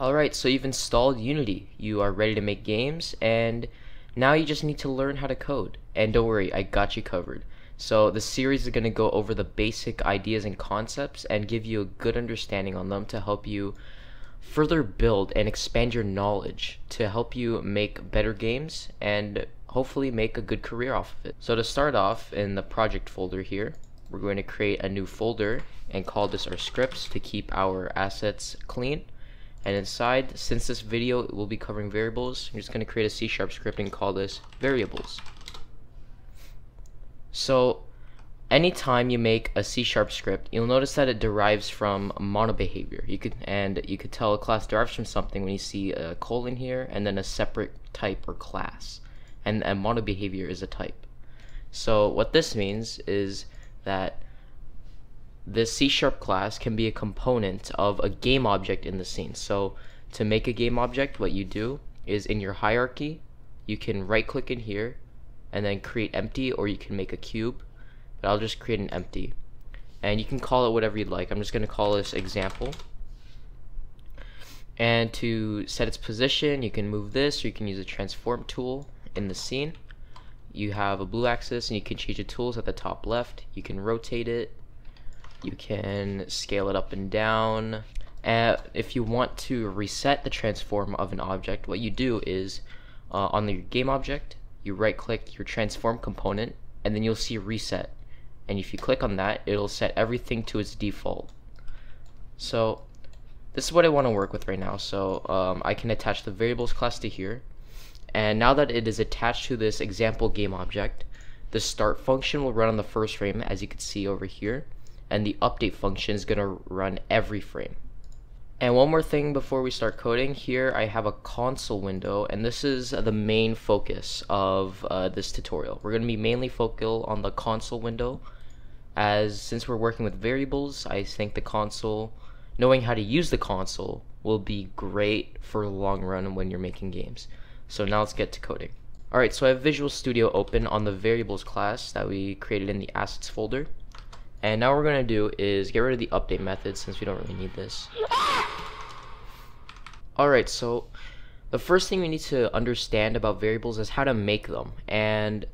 Alright, so you've installed Unity. You are ready to make games, and now you just need to learn how to code. And don't worry, I got you covered. So the series is going to go over the basic ideas and concepts and give you a good understanding on them to help you further build and expand your knowledge to help you make better games and hopefully make a good career off of it. So to start off in the project folder here, we're going to create a new folder and call this our scripts to keep our assets clean and inside since this video will be covering variables I'm just going to create a C sharp script and call this variables. So anytime you make a C sharp script you'll notice that it derives from mono behavior. You could and you could tell a class derives from something when you see a colon here and then a separate type or class. And a mono behavior is a type. So what this means is that this C sharp class can be a component of a game object in the scene. So to make a game object, what you do is in your hierarchy, you can right click in here and then create empty or you can make a cube. But I'll just create an empty. And you can call it whatever you'd like. I'm just going to call this example. And to set its position, you can move this or you can use a transform tool in the scene. You have a blue axis and you can change the tools at the top left. You can rotate it you can scale it up and down. Uh, if you want to reset the transform of an object, what you do is uh, on the game object, you right click your transform component and then you'll see reset. And if you click on that, it'll set everything to its default. So this is what I want to work with right now. So um, I can attach the variables class to here. And now that it is attached to this example game object, the start function will run on the first frame as you can see over here and the update function is going to run every frame. And one more thing before we start coding, here I have a console window, and this is the main focus of uh, this tutorial. We're going to be mainly focal on the console window, as since we're working with variables, I think the console, knowing how to use the console, will be great for the long run when you're making games. So now let's get to coding. Alright, so I have Visual Studio open on the variables class that we created in the assets folder. And now what we're going to do is get rid of the update method since we don't really need this. Alright, so the first thing we need to understand about variables is how to make them. And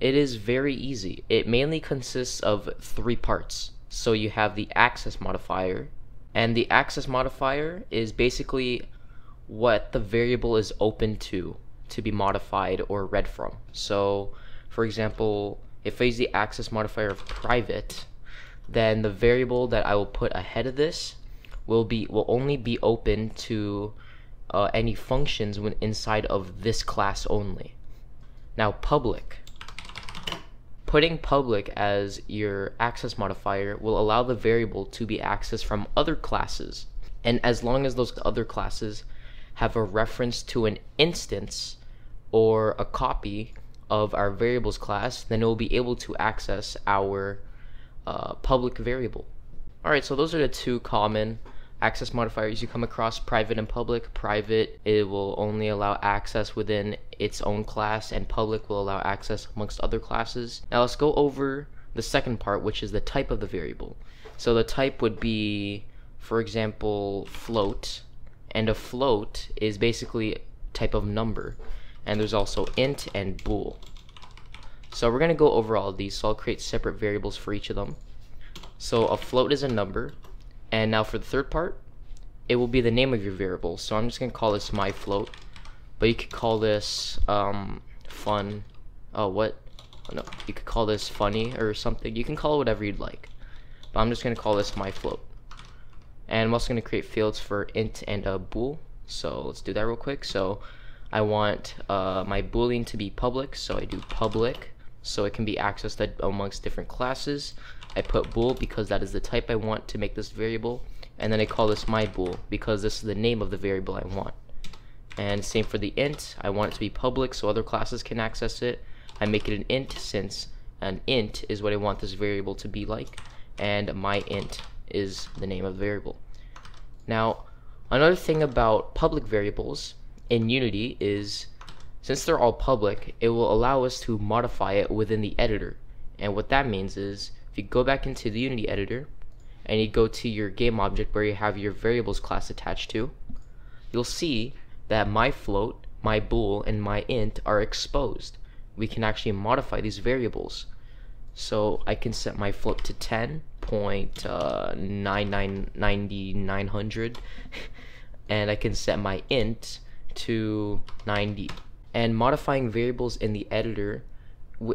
it is very easy. It mainly consists of three parts. So you have the access modifier. And the access modifier is basically what the variable is open to to be modified or read from. So for example, if I use the access modifier of private, then the variable that I will put ahead of this will be will only be open to uh, any functions when inside of this class only. Now public. Putting public as your access modifier will allow the variable to be accessed from other classes. And as long as those other classes have a reference to an instance or a copy of our variables class, then it will be able to access our uh, public variable. Alright, so those are the two common access modifiers you come across, private and public. Private, it will only allow access within its own class, and public will allow access amongst other classes. Now let's go over the second part, which is the type of the variable. So the type would be, for example, float, and a float is basically type of number. And there's also int and bool. So we're going to go over all of these, so I'll create separate variables for each of them. So a float is a number, and now for the third part, it will be the name of your variable. So I'm just going to call this my float, but you could call this um, fun. Oh, what? Oh, no, you could call this funny or something. You can call it whatever you'd like, but I'm just going to call this my float. And I'm also going to create fields for int and a bool. So let's do that real quick. So I want uh, my boolean to be public, so I do public so it can be accessed amongst different classes. I put bool because that is the type I want to make this variable, and then I call this my bool because this is the name of the variable I want. And same for the int, I want it to be public so other classes can access it. I make it an int since an int is what I want this variable to be like, and my int is the name of the variable. Now, another thing about public variables in Unity is since they're all public, it will allow us to modify it within the editor. And what that means is, if you go back into the Unity editor, and you go to your game object where you have your variables class attached to, you'll see that my float, my bool, and my int are exposed. We can actually modify these variables. So I can set my float to 10.999900 uh, and I can set my int to 90. And modifying variables in the editor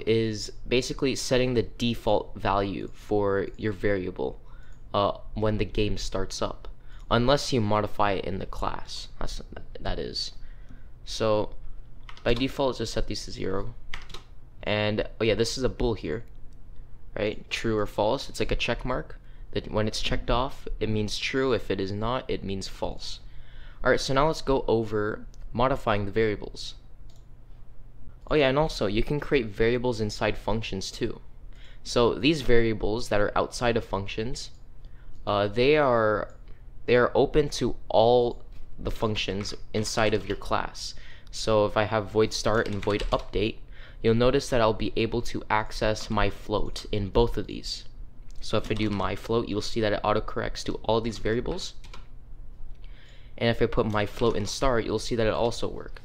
is basically setting the default value for your variable uh, when the game starts up unless you modify it in the class. That's that is. So by default just set these to zero. And oh yeah this is a bool here right? True or false? It's like a check mark that when it's checked off it means true. If it is not it means false. Alright so now let's go over modifying the variables Oh yeah, and also you can create variables inside functions too. So these variables that are outside of functions, uh, they are they are open to all the functions inside of your class. So if I have void start and void update, you'll notice that I'll be able to access my float in both of these. So if I do my float, you'll see that it autocorrects to all these variables. And if I put my float in start, you'll see that it also work.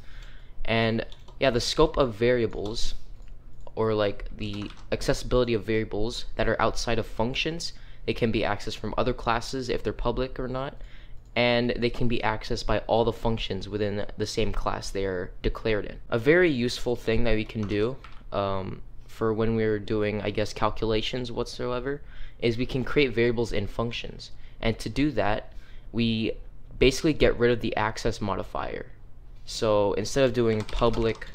And yeah, the scope of variables or like the accessibility of variables that are outside of functions, they can be accessed from other classes if they're public or not, and they can be accessed by all the functions within the same class they are declared in. A very useful thing that we can do um, for when we're doing, I guess, calculations whatsoever, is we can create variables in functions. And to do that, we basically get rid of the access modifier. So instead of doing public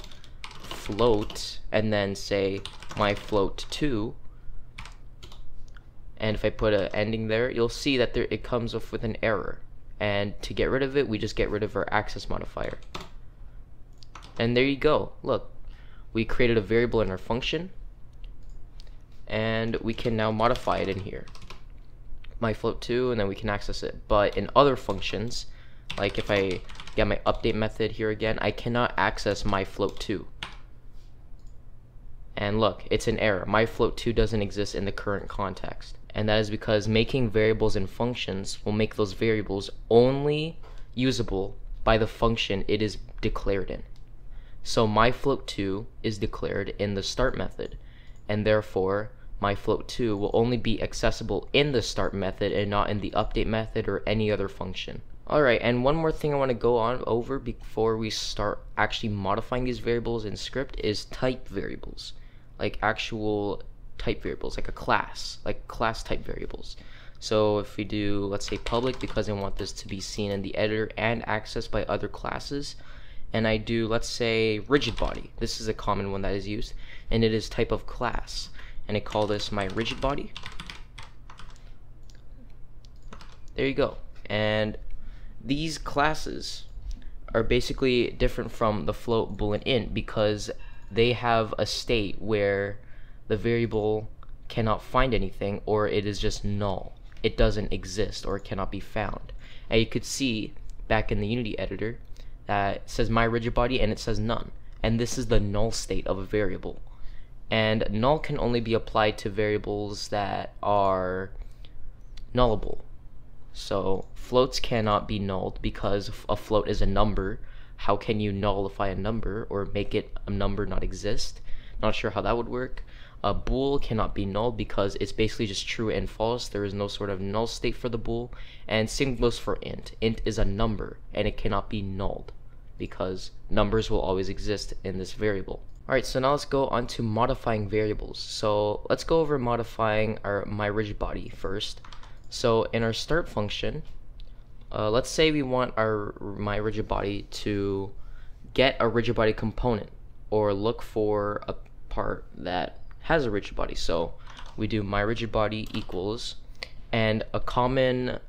float and then say my float 2 and if I put an ending there you'll see that there it comes off with an error. And to get rid of it we just get rid of our access modifier. And there you go. Look we created a variable in our function and we can now modify it in here. My float 2 and then we can access it. But in other functions like if I get my update method here again, I cannot access my float2. And look, it's an error. My float2 doesn't exist in the current context. And that is because making variables and functions will make those variables only usable by the function it is declared in. So my float2 is declared in the start method, and therefore my float2 will only be accessible in the start method and not in the update method or any other function. Alright, and one more thing I want to go on over before we start actually modifying these variables in script is type variables. Like actual type variables, like a class, like class type variables. So if we do, let's say public, because I want this to be seen in the editor and accessed by other classes, and I do, let's say, rigid body. This is a common one that is used, and it is type of class. And I call this my rigid body. There you go. And these classes are basically different from the float boolean int because they have a state where the variable cannot find anything or it is just null. It doesn't exist or it cannot be found. And you could see back in the Unity editor that says my rigid body and it says none. And this is the null state of a variable. And null can only be applied to variables that are nullable so floats cannot be nulled because a float is a number. How can you nullify a number or make it a number not exist? Not sure how that would work. A bool cannot be null because it's basically just true and false. There is no sort of null state for the bool. And same goes for int. Int is a number and it cannot be nulled because numbers will always exist in this variable. Alright, so now let's go on to modifying variables. So let's go over modifying our my rigid body first. So in our start function, uh, let's say we want our my rigid body to get a rigid body component or look for a part that has a rigid body. So we do my rigid body equals and a common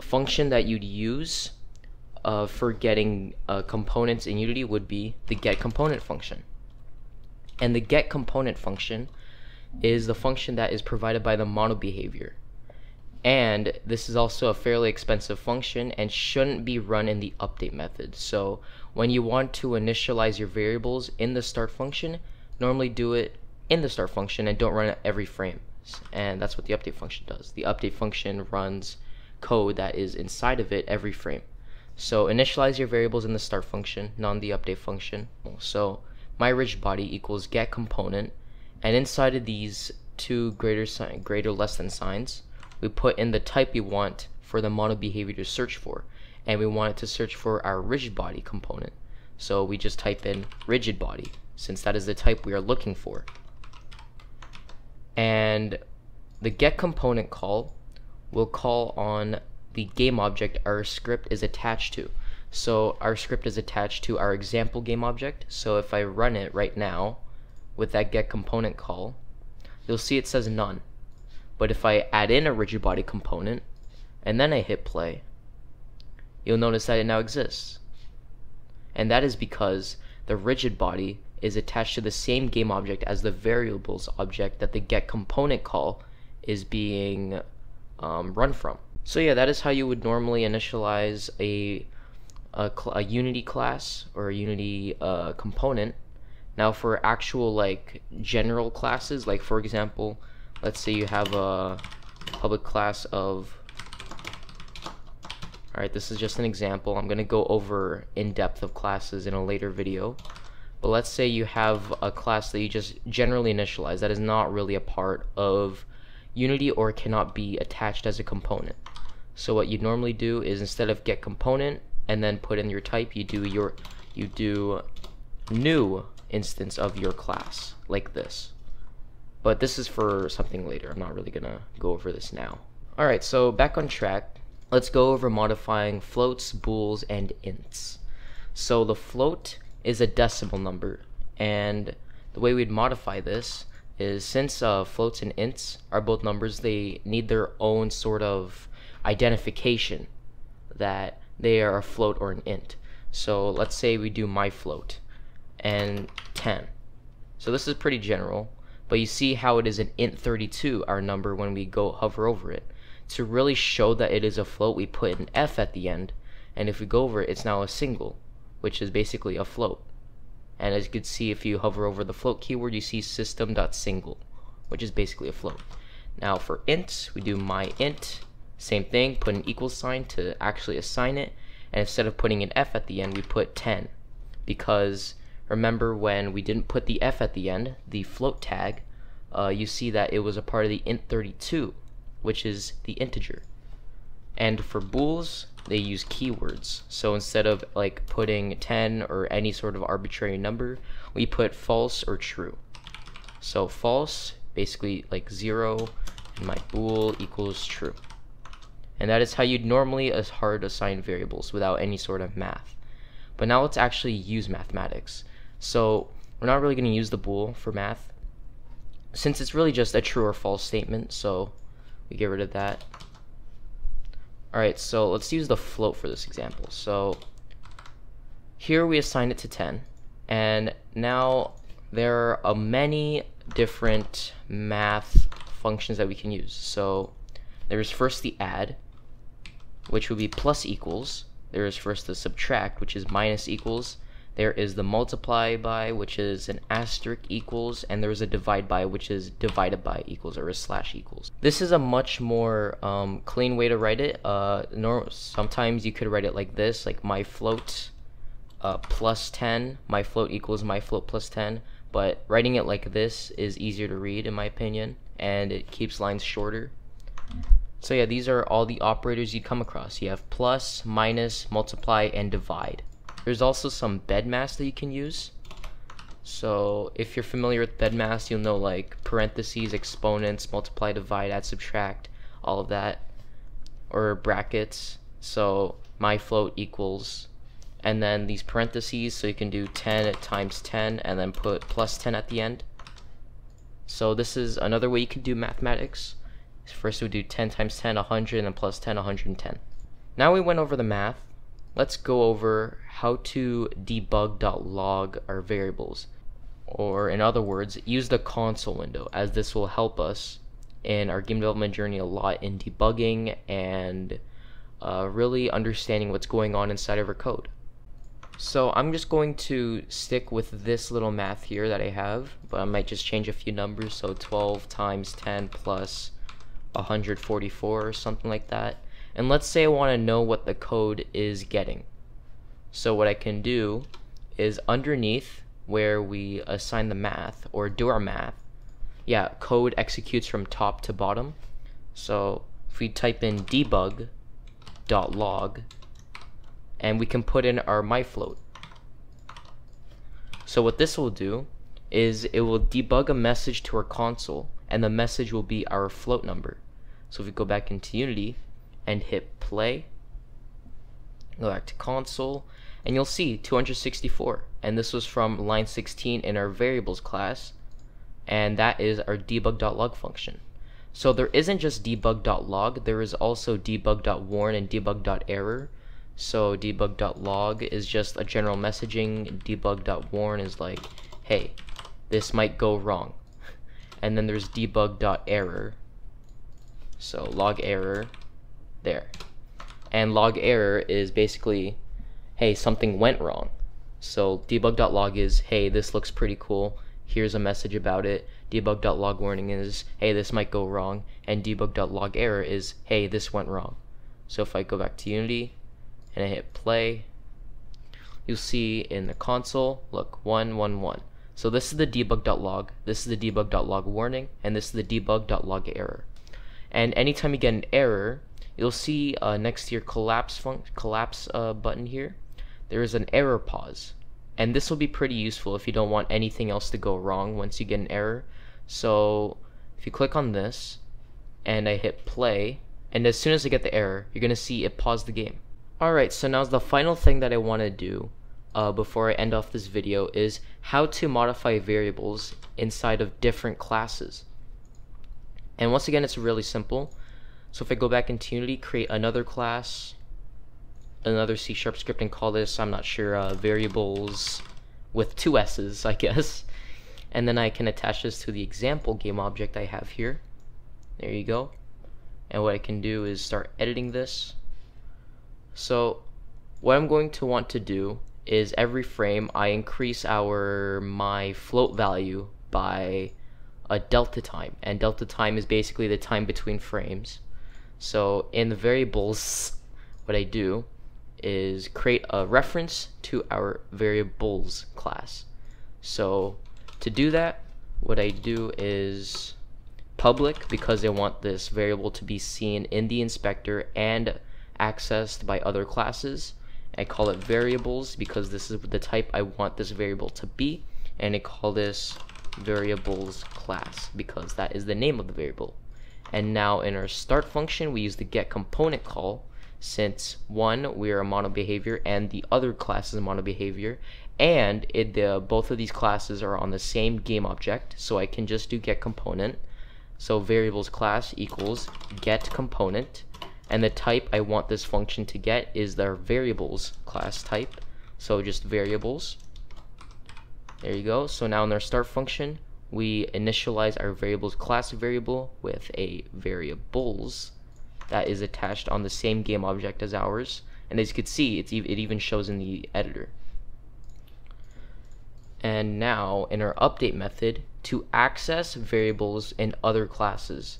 function that you'd use uh, for getting uh, components in Unity would be the get component function. And the get component function is the function that is provided by the mono behavior and this is also a fairly expensive function and shouldn't be run in the update method. So when you want to initialize your variables in the start function normally do it in the start function and don't run it every frame. And that's what the update function does. The update function runs code that is inside of it every frame. So initialize your variables in the start function, not in the update function. So my rigid body equals get component, and inside of these two greater sign, greater less than signs, we put in the type we want for the mono behavior to search for, and we want it to search for our rigid body component. So we just type in rigid body, since that is the type we are looking for. And the get component call will call on the game object our script is attached to. So our script is attached to our example game object. So if I run it right now with that get component call, you'll see it says none. But if I add in a rigid body component and then I hit play, you'll notice that it now exists. And that is because the rigid body is attached to the same game object as the variables object that the get component call is being um, run from. So yeah, that is how you would normally initialize a a, a Unity class or a Unity uh, component. Now for actual like general classes, like for example, let's say you have a public class of Alright, this is just an example. I'm going to go over in-depth of classes in a later video. But let's say you have a class that you just generally initialize that is not really a part of Unity or cannot be attached as a component. So what you normally do is instead of get component and then put in your type, you do your you do new instance of your class like this. But this is for something later. I'm not really gonna go over this now. Alright, so back on track. Let's go over modifying floats, bools, and ints. So the float is a decimal number, and the way we'd modify this is since uh, floats and ints are both numbers, they need their own sort of identification that they are a float or an int. So let's say we do my float and 10. So this is pretty general, but you see how it is an int 32, our number, when we go hover over it. To really show that it is a float, we put an f at the end, and if we go over it, it's now a single, which is basically a float. And as you can see, if you hover over the float keyword, you see system.single, which is basically a float. Now for int, we do my int, same thing, put an equal sign to actually assign it, and instead of putting an F at the end, we put 10. Because remember when we didn't put the F at the end, the float tag, uh, you see that it was a part of the int32, which is the integer. And for bools, they use keywords. So instead of like putting 10 or any sort of arbitrary number, we put false or true. So false, basically like 0, and my bool equals true. And that is how you'd normally hard assign variables without any sort of math. But now let's actually use mathematics. So we're not really going to use the bool for math since it's really just a true or false statement, so we get rid of that. Alright, so let's use the float for this example. So here we assign it to 10, and now there are many different math functions that we can use. So there's first the add, which would be plus equals. There is first the subtract, which is minus equals. There is the multiply by, which is an asterisk equals, and there is a divide by, which is divided by equals, or a slash equals. This is a much more um, clean way to write it. Uh, sometimes you could write it like this, like my float uh, plus 10, my float equals my float plus 10, but writing it like this is easier to read in my opinion, and it keeps lines shorter. So yeah, these are all the operators you'd come across. You have plus, minus, multiply, and divide. There's also some BEDMAS that you can use. So if you're familiar with BEDMAS, you'll know like parentheses, exponents, multiply, divide, add, subtract, all of that. Or brackets. So my float equals and then these parentheses so you can do 10 times 10 and then put plus 10 at the end. So this is another way you can do mathematics. First we do 10 times 10, 100, and plus 10, 110. Now we went over the math. Let's go over how to debug.log our variables. Or in other words, use the console window as this will help us in our game development journey a lot in debugging and uh, really understanding what's going on inside of our code. So I'm just going to stick with this little math here that I have, but I might just change a few numbers. So 12 times 10 plus 144 or something like that And let's say I want to know what the code is getting. So what I can do is underneath where we assign the math or do our math, yeah, code executes from top to bottom. So if we type in debug dot log and we can put in our myfloat. So what this will do is it will debug a message to our console and the message will be our float number. So if we go back into Unity and hit play, go back to console, and you'll see 264. And this was from line 16 in our variables class, and that is our debug.log function. So there isn't just debug.log, there is also debug.warn and debug.error. So debug.log is just a general messaging, debug.warn is like, hey, this might go wrong. And then there's debug.error. So log error there. And log error is basically, hey, something went wrong. So debug.log is, hey, this looks pretty cool. Here's a message about it. Debug.log warning is, hey, this might go wrong. And debug.log error is, hey, this went wrong. So if I go back to Unity and I hit play, you'll see in the console, look, 111. So this is the debug.log, this is the debug.log warning, and this is the debug.log error. And anytime you get an error, you'll see uh, next to your collapse collapse uh, button here, there is an error pause. And this will be pretty useful if you don't want anything else to go wrong once you get an error. So if you click on this and I hit play, and as soon as I get the error, you're going to see it pause the game. Alright, so now the final thing that I want to do uh, before I end off this video is how to modify variables inside of different classes. And once again, it's really simple. So if I go back into Unity, create another class, another C Sharp script and call this, I'm not sure, uh, variables with two S's, I guess. And then I can attach this to the example game object I have here. There you go. And what I can do is start editing this. So what I'm going to want to do is every frame I increase our my float value by a delta time and delta time is basically the time between frames so in the variables what I do is create a reference to our variables class so to do that what I do is public because I want this variable to be seen in the inspector and accessed by other classes I call it variables because this is the type I want this variable to be and I call this variables class because that is the name of the variable. And now in our start function, we use the get component call. Since one, we are a mono behavior and the other class is a mono behavior. And it, the, both of these classes are on the same game object so I can just do get component. So variables class equals get component. And the type I want this function to get is their variables class type. So just variables. There you go. So now in our start function, we initialize our variables class variable with a variables that is attached on the same game object as ours. And as you can see, it's it even shows in the editor. And now in our update method, to access variables in other classes,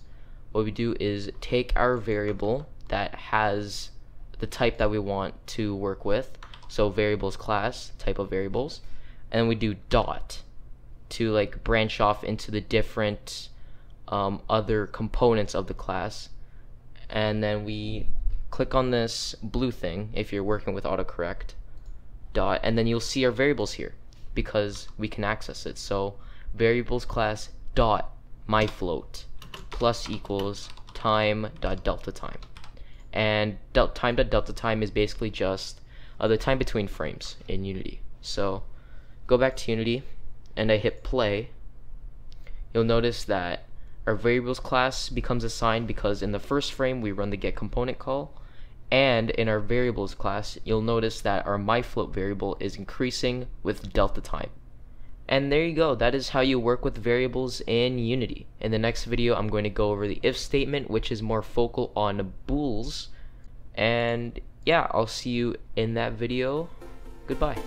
what we do is take our variable that has the type that we want to work with, so variables class, type of variables, and we do dot to like branch off into the different um, other components of the class. And then we click on this blue thing if you're working with autocorrect dot and then you'll see our variables here because we can access it. So variables class dot my float plus equals time dot delta time. And del time dot delta time is basically just uh, the time between frames in unity. So go back to Unity and I hit play, you'll notice that our variables class becomes assigned because in the first frame we run the get component call and in our variables class you'll notice that our myfloat variable is increasing with delta time. And there you go, that is how you work with variables in Unity. In the next video I'm going to go over the if statement which is more focal on bools and yeah, I'll see you in that video. Goodbye.